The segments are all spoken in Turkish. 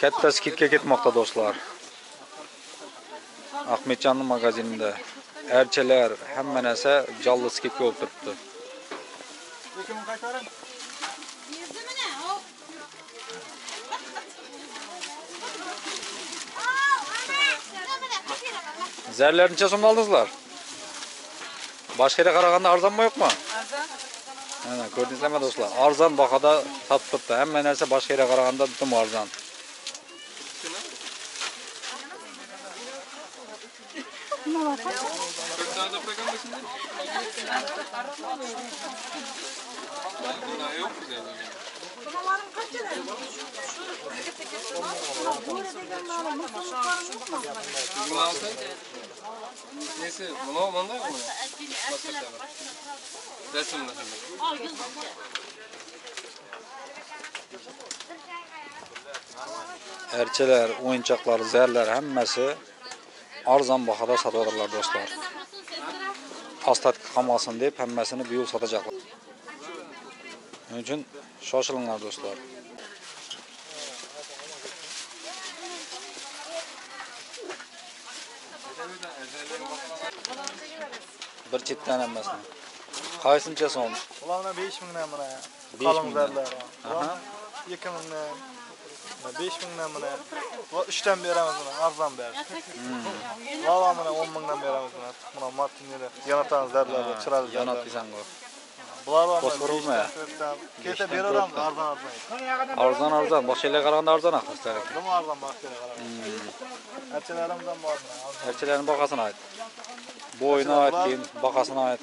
Katta skidga ketmoqda do'stlar. Ahmetcanning magazinida erchalar, hamma narsa jallı skidga olib turibdi. Zərləri neçə so'mdan aldыңızlar? Başqa yerə qaraganda arzanmı yo'qmi? Arzan. Mana ko'rdingizlarmi do'stlar? Arzon bahada sotib turibdi. Hamma narsa boshqa yerga qaraganda juda arzon. Neyse, bunu manda mı? Resimle şimdi. Erçeler, o'yinchoqlar, zarlar hammasi arzon bahada sotadilar do'stlar. Qolmasin deb hammasini bu yil sotacaklar. Shuning uchun shoshilinglar do'stlar. Bir chetdan hammasini. Qaysincha so'm? Ularına 5 mingdan mana. Qalin zarlar. Aha. 2 mingdan. 5 mingdan mana. Va 3 dan beramiz mana, arzon berib. Valla mana 10 mingdan beramiz mana. Mana Martinere yanatan zarlar, chiral Yanat zarlar. desang bu. Bular var Beşten beramiz dörtten. arzon arzon. Arzon arzon, boshqa yerga qaraganda arzon ahvoslar. Nima arzon baxtga qarab. Erçelerimizden bor mana. arzon. Erçelerin bo'yni ayt keyin bahosin ayt.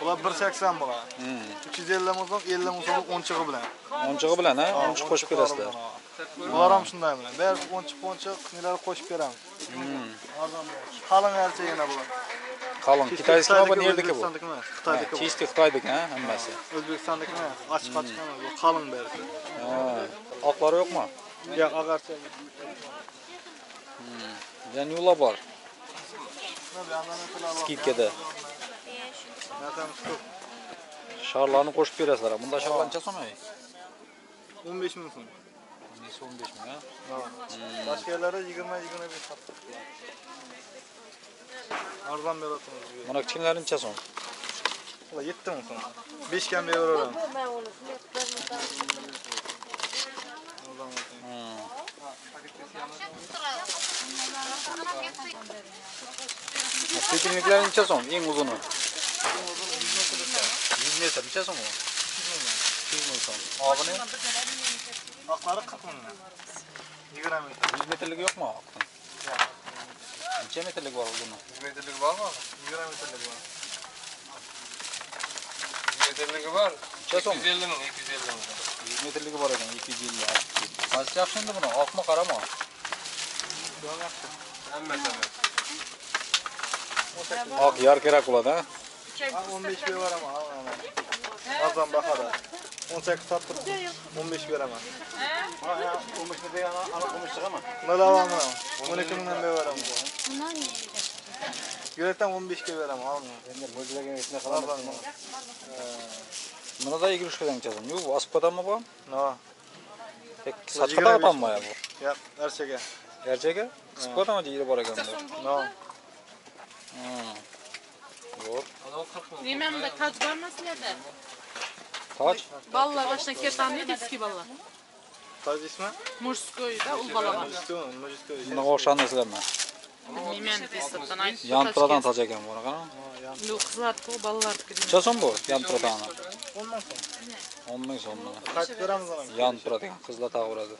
Bular bir sakson bo'ladi. Uch yuz ellik ming so'm ellik ming o'nchig'i bilan o'nchig'i bilan a o'nchiq qo'shib berasizlar. bular ham shunday bilan. Baribir 10 o'nchiq nilar qo'shib beramiz. Hmm. Qalin archagina bular. Qalin. Kitoyskiy bu nerdiki bu? Xitoyniki чистый xitoyniki hammasi. O'zbekistonniki emas ochiq ochiq hmm. emas bu qalin baribir oqlari yo'qmi? Yo'q oq archaga hmm. Yani yo'llar bor. Ko'p. Sharlarni qo'shib berasizlar. Bunda sharlar necha so'm? 15 ming so'm. Nesi 15 ming ha? Boshqa yerlarda 20-25 sotdik. Arzon beryapmiz bizga. Mana kichkinalari necha so'm? Ular 7 ming so'm. 5 kam beraveramiz. Arzon olsun. Hmm. Tekinliklar necha so'm? Eng uzuni. 100 metr necha so'm u? 200 ming so'm. Og'ini Oqlari 40 ming. 20 ming. 100 metrligi yo'qmi oqning? Necha metrlik bor uzuni? 100 metrlik var mı? 20 metrlik bor. 100 metrlik var. Necha so'm? 250 ming, 250 ming. 100 metrligi bor ekan 250 Nasıl yapacaksın bunu? Akma karama. Şu an yaptım. Emme emme. Ak yar kere kuladı ha. 15 bir var ama. Azdan bakar da. 18 sattım. 15 bir ama. Ha ya 15 bir de ana ana konuştuk ama. Ne davamı? 12 binden bir var ama. Yürekten 15 bir var ama. Ender gözle gelmesine kadar. Bunu da iyi görüşmeden çalın. Yok, aspadan mı bu? Ne? сачка тагатамбы аябы жок эрчеге эрчеге кысып атам же ири бар экен ооба вот неме мындай таж бармы силерде таж балалар башынан кер таныйт балалар таж мужской да ул балага мужской мужской testirden ait. Yantradan taç ekan buni qara. Bu ballar so'm bu? Yantradan. 10 ming so'm. 10 ming so'm buni. Qaytib beramiz ona. Yantra degan qizlar tag'uradi.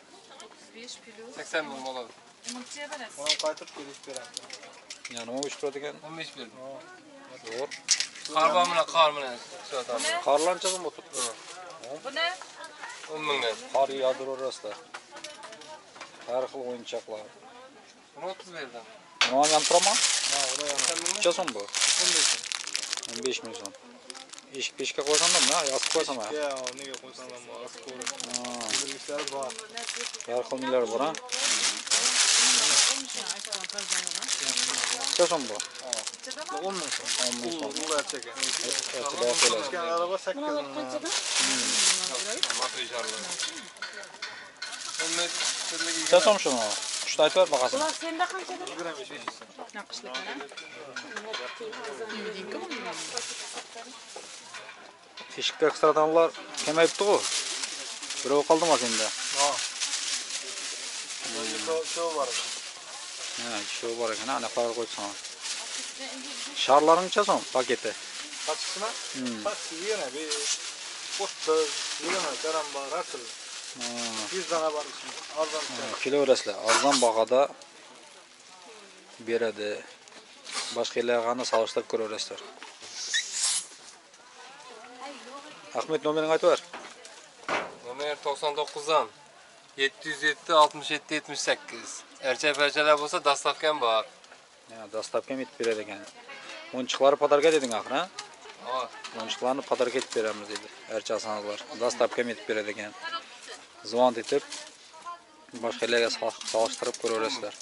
5 kilo. 80 ming bo'ladi. Umutçuya veririz. Ona qaytib kelib beramiz. Ya nima uch turadi ekan? 15 berdim. Zo'r. Qar bilan bilan qar bilan sotamiz. Qarlar necha so'm bu ne? 10 mingdan. Qor yog'diraverasizlar. Har xil o'yinchoqlar. Buni 30 berdim. O yantrama? Ha o da yantrama. Kaç son bu? 15 milyon. 15 milyon. İş pişke koysan da mı ya? Askı koysan da. Ya o neye koysan da mı? Askı koysan. Ha. Bilgisayar var. Yarkılmiler var ha. Kaç son bu? 10 milyon. 10 milyon. Bu da erteke. Erteke. Erteke. Araba 8 milyon. Kaç son şunu? 3 tayt var baqasan. Bular senda qanchadan? 25. Naqshlik mana. Teshikda ekstradanlar kemayibdi-ku. Birov qaldimi senda? Ha. Hmm. Shu bor. Ha, shu bor ekan, anaqlar qo'ysan. Sharlaringcha son paketi. Qachqismi? Qachqisi yana bir 30 20 karam bor, asl. жүз дана бар арзан келе арзан бағада береді башкаларганы салыштырып көре бересіздер ахмет номерін айтып бер номер тоқсан тоғыздан жеті жүз жеті алтымыш жеті болса доставкам бар доставкам етіп береді екен ойыншықлары подарка дедің ақыр, а ойыншықларны подарка етіп береміз дейді етіп береді екен zvon etib boshqalarga solishtirib ko'raverasizlar.